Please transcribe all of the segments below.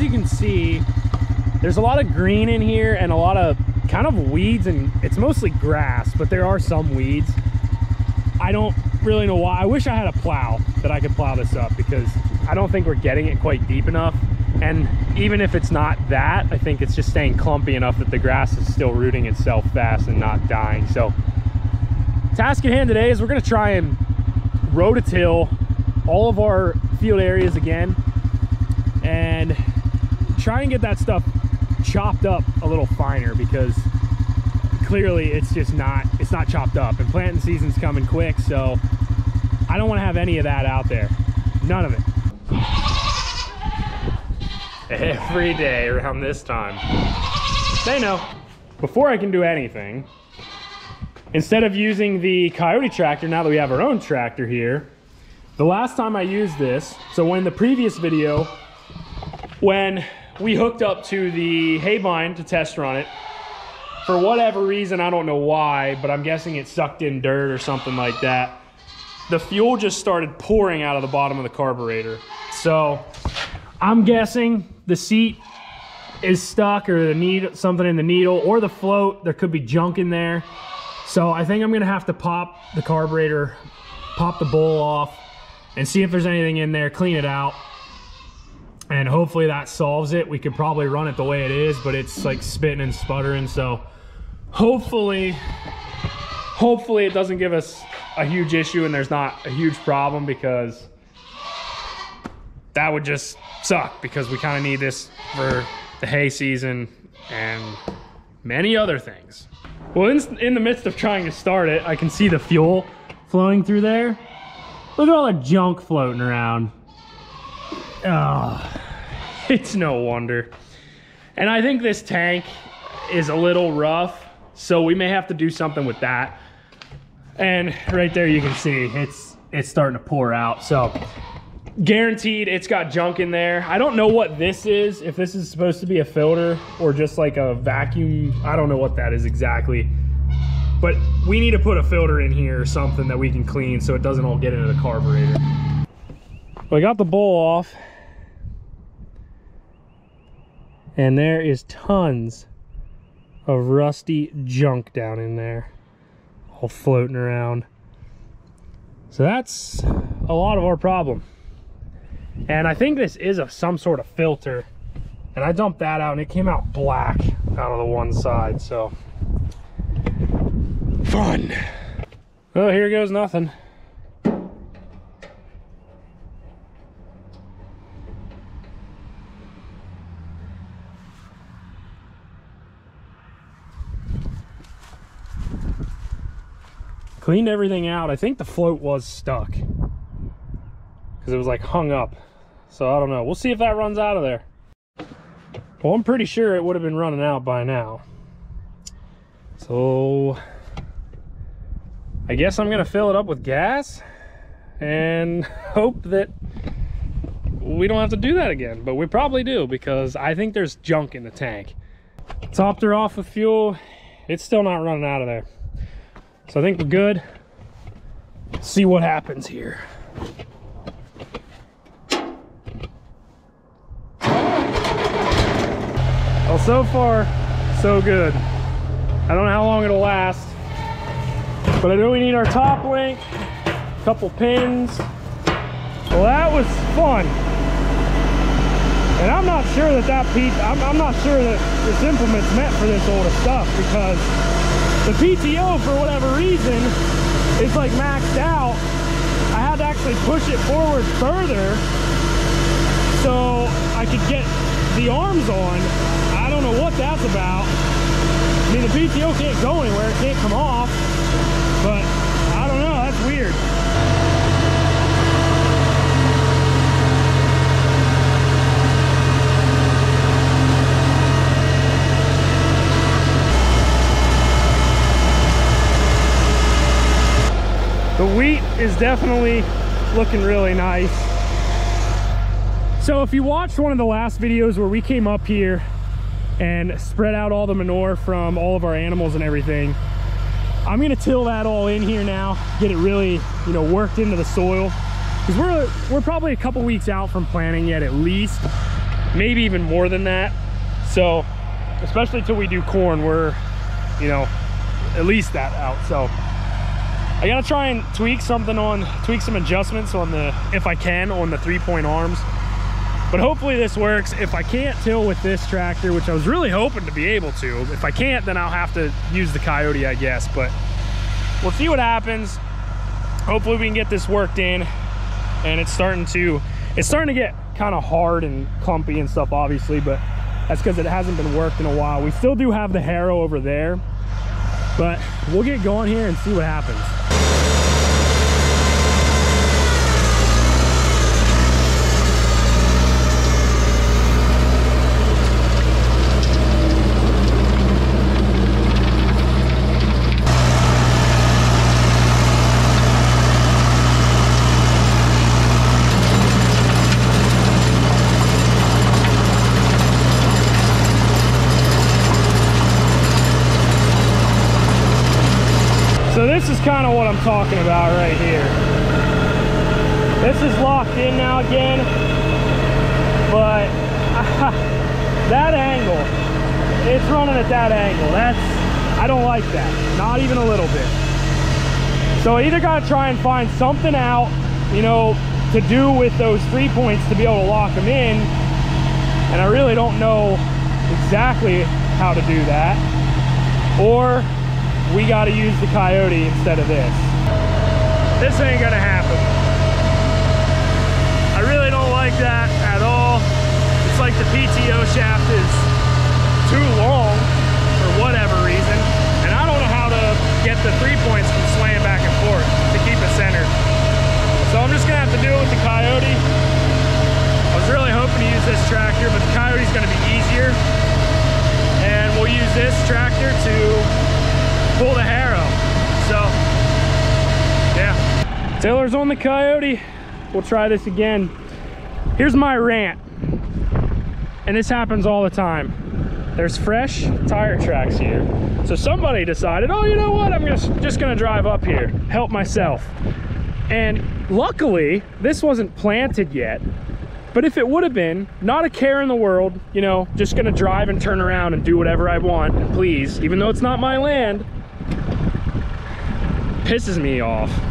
as you can see, there's a lot of green in here and a lot of kind of weeds and it's mostly grass, but there are some weeds. I don't really know why. I wish I had a plow that I could plow this up because I don't think we're getting it quite deep enough. And even if it's not that, I think it's just staying clumpy enough that the grass is still rooting itself fast and not dying. So task at hand today is we're gonna try and rototill all of our field areas again and try and get that stuff chopped up a little finer because clearly it's just not it's not chopped up. And planting season's coming quick so I don't want to have any of that out there. None of it. Every day around this time. They know. Before I can do anything instead of using the Kioti tractor now that we have our own tractor here the last time I used this so when the previous video when we hooked up to the Haybine to test run it for whatever reason, I don't know why, but I'm guessing it sucked in dirt or something like that. The fuel just started pouring out of the bottom of the carburetor. So I'm guessing the seat is stuck or the need something in the needle or the float. There could be junk in there. So I think I'm gonna have to pop the carburetor, pop the bowl off and see if there's anything in there, clean it out. And hopefully that solves it. We could probably run it the way it is, but it's like spitting and sputtering. So hopefully hopefully it doesn't give us a huge issue and there's not a huge problem because that would just suck because we kind of need this for the hay season and many other things well in, in the midst of trying to start it i can see the fuel flowing through there look at all the junk floating around oh it's no wonder and i think this tank is a little rough so we may have to do something with that. And right there you can see it's it's starting to pour out. So guaranteed it's got junk in there. I don't know what this is, if this is supposed to be a filter or just like a vacuum. I don't know what that is exactly. But we need to put a filter in here or something that we can clean so it doesn't all get into the carburetor. We got the bowl off. And there is tons of rusty junk down in there all floating around. So that's a lot of our problem. And I think this is a some sort of filter. And I dumped that out and it came out black out of the one side so. Fun. Oh here goes nothing cleaned everything out. I think the float was stuck because it was like hung up. So I don't know. We'll see if that runs out of there. Well, I'm pretty sure it would have been running out by now. So I guess I'm going to fill it up with gas and hope that we don't have to do that again. But we probably do because I think there's junk in the tank. Topped her off with fuel. It's still not running out of there. So I think we're good. Let's see what happens here. Well, so far, so good. I don't know how long it'll last, but I know we need our top link, a couple pins. Well, that was fun. And I'm not sure that that piece, I'm, I'm not sure that this implement's meant for this older stuff because the PTO, for whatever reason, is like maxed out. I had to actually push it forward further so I could get the arms on. I don't know what that's about. I mean, the PTO can't go anywhere. It can't come off. But I don't know. That's weird. The wheat is definitely looking really nice. So if you watched one of the last videos where we came up here and spread out all the manure from all of our animals and everything, I'm gonna till that all in here now, get it really, you know, worked into the soil. Because we're, we're probably a couple weeks out from planting yet at least. maybe even more than that. So, especially till we do corn, we're, you know, at least that out. So I gotta try and tweak something on, tweak some adjustments on the, if I can, on the three point arms. But hopefully this works. If I can't till with this tractor, which I was really hoping to be able to, if I can't, then I'll have to use the Kioti, I guess. But we'll see what happens. Hopefully we can get this worked in and it's starting to, it's starting to get kind of hard and clumpy and stuff, obviously, but that's because it hasn't been worked in a while. We still do have the harrow over there, but we'll get going here and see what happens. Is kind of what I'm talking about right here. This is locked in now again, but that angle, it's running at that angle. That's, I don't like that, not even a little bit. So I either gotta try and find something out, you know, to do with those three points to be able to lock them in. And I really don't know exactly how to do that. Or we got to use the Kioti instead of this. This ain't gonna happen. I really don't like that at all. It's like the PTO shaft is too long for whatever reason. And I don't know how to get the three points from swaying back and forth to keep it centered. So I'm just gonna have to do it with the Kioti. I was really hoping to use this tractor, but the Kioti's gonna be easier. And we'll use this tractor to pull the harrow. So, yeah. Taylor's on the Kioti. We'll try this again. Here's my rant. And this happens all the time. There's fresh tire tracks here. So somebody decided, oh, you know what? I'm just, just gonna drive up here, help myself. And luckily, this wasn't planted yet. But if it would have been, not a care in the world, you know, just gonna drive and turn around and do whatever I want and please, even though it's not my land, pisses me off.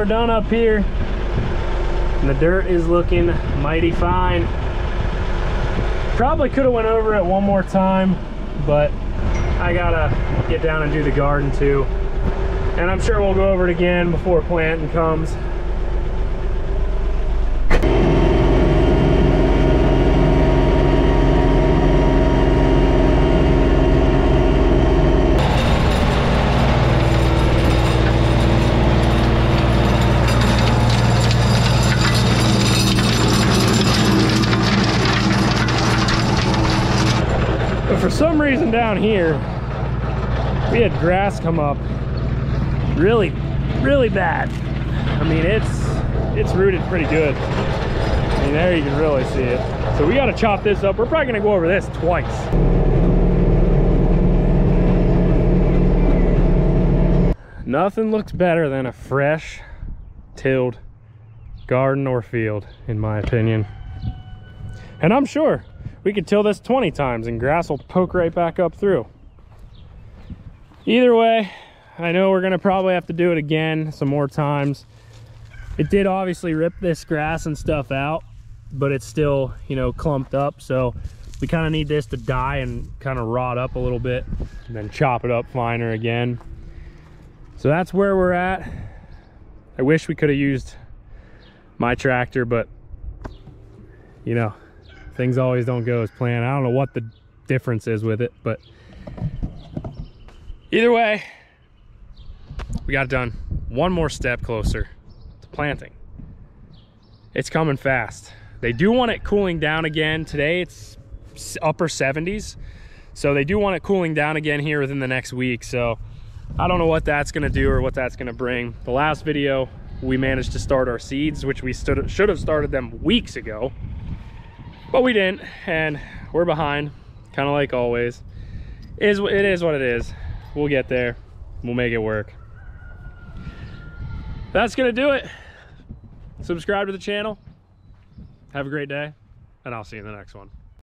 Are done up here. And the dirt is looking mighty fine. Probably could have went over it one more time, but I gotta get down and do the garden too. And I'm sure we'll go over it again before planting comes. For some reason down here, we had grass come up really, really bad. I mean, it's it's rooted pretty good. I mean, there you can really see it. So we got to chop this up. We're probably going to go over this twice. Nothing looks better than a fresh, tilled garden or field, in my opinion. And I'm sure we could till this 20 times and grass will poke right back up through. Either way, I know we're gonna probably have to do it again some more times. It did obviously rip this grass and stuff out, but it's still, you know, clumped up. So we kind of need this to die and kind of rot up a little bit and then chop it up finer again. So that's where we're at. I wish we could have used my tractor, but you know, things always don't go as planned. I don't know what the difference is with it, but either way, we got it done. One more step closer to planting. It's coming fast. They do want it cooling down again. Today it's upper 70s. So they do want it cooling down again here within the next week. So I don't know what that's gonna do or what that's gonna bring. The last video, we managed to start our seeds, which we should have started them weeks ago, but we didn't, and we're behind, kind of like always. It is, it is what it is. We'll get there. We'll make it work. That's gonna do it. Subscribe to the channel. Have a great day, and I'll see you in the next one.